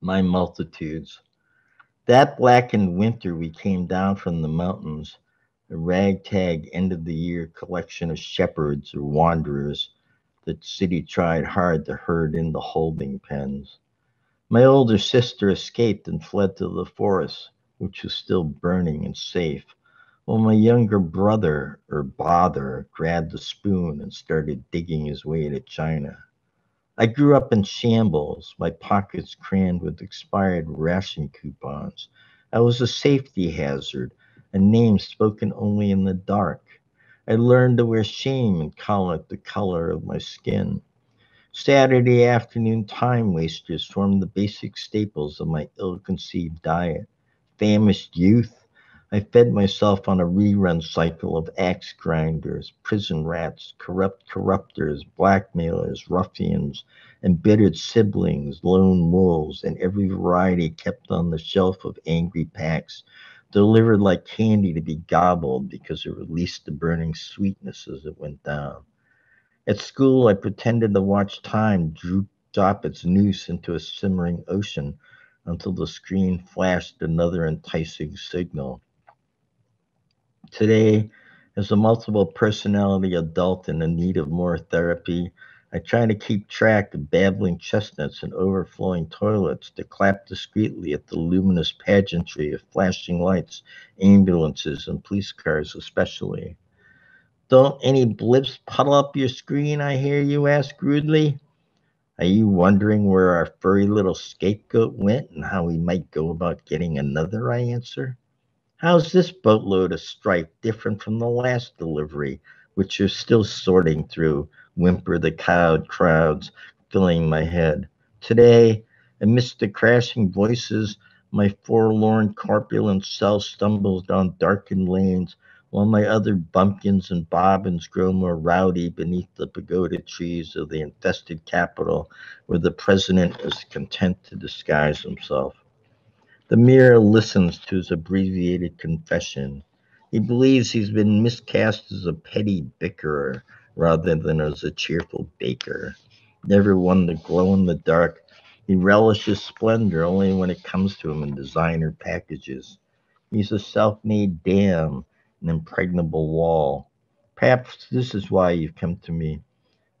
my multitudes. That blackened winter, we came down from the mountains, a ragtag end of the year collection of shepherds or wanderers that city tried hard to herd into holding pens. My older sister escaped and fled to the forest, which was still burning and safe, while my younger brother, or bother, grabbed a spoon and started digging his way to China. I grew up in shambles, my pockets crammed with expired ration coupons. I was a safety hazard, a name spoken only in the dark. I learned to wear shame and call it the color of my skin. Saturday afternoon time wasters formed the basic staples of my ill conceived diet. Famished youth, I fed myself on a rerun cycle of axe grinders, prison rats, corrupt corruptors, blackmailers, ruffians, embittered siblings, lone wolves, and every variety kept on the shelf of angry packs, delivered like candy to be gobbled because it released the burning sweetness as it went down. At school, I pretended to watch time droop, drop its noose into a simmering ocean until the screen flashed another enticing signal. Today, as a multiple personality adult in the need of more therapy, I try to keep track of babbling chestnuts and overflowing toilets to clap discreetly at the luminous pageantry of flashing lights, ambulances, and police cars, especially. Don't any blips puddle up your screen, I hear you ask rudely? Are you wondering where our furry little scapegoat went and how we might go about getting another? I answer. How's this boatload of strife different from the last delivery, which you're still sorting through? Whimper the cowed crowds filling my head. Today, amidst the crashing voices, my forlorn corpulent self stumbles down darkened lanes, while my other bumpkins and bobbins grow more rowdy beneath the pagoda trees of the infested capital, where the president is content to disguise himself. The mirror listens to his abbreviated confession. He believes he's been miscast as a petty bickerer rather than as a cheerful baker. Never one to glow in the dark, he relishes splendor only when it comes to him in designer packages. He's a self made dam, an impregnable wall. Perhaps this is why you've come to me.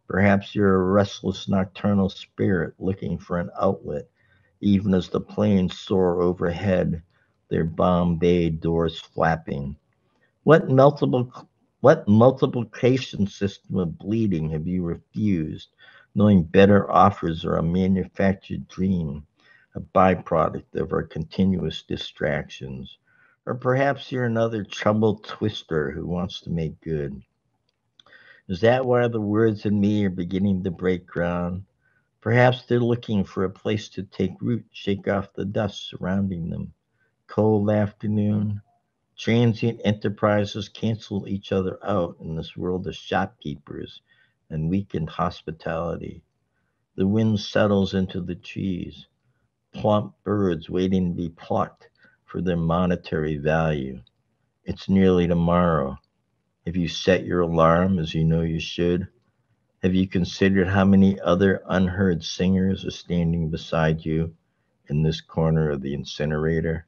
Perhaps you're a restless nocturnal spirit looking for an outlet even as the planes soar overhead, their bomb bay doors flapping. What multiple what multiplication system of bleeding have you refused, knowing better offers are a manufactured dream, a byproduct of our continuous distractions? Or perhaps you're another troubled twister who wants to make good. Is that why the words in me are beginning to break ground? Perhaps they're looking for a place to take root, shake off the dust surrounding them. Cold afternoon. Transient enterprises cancel each other out in this world of shopkeepers and weakened hospitality. The wind settles into the trees, plump birds waiting to be plucked for their monetary value. It's nearly tomorrow. If you set your alarm as you know you should, have you considered how many other unheard singers are standing beside you in this corner of the incinerator?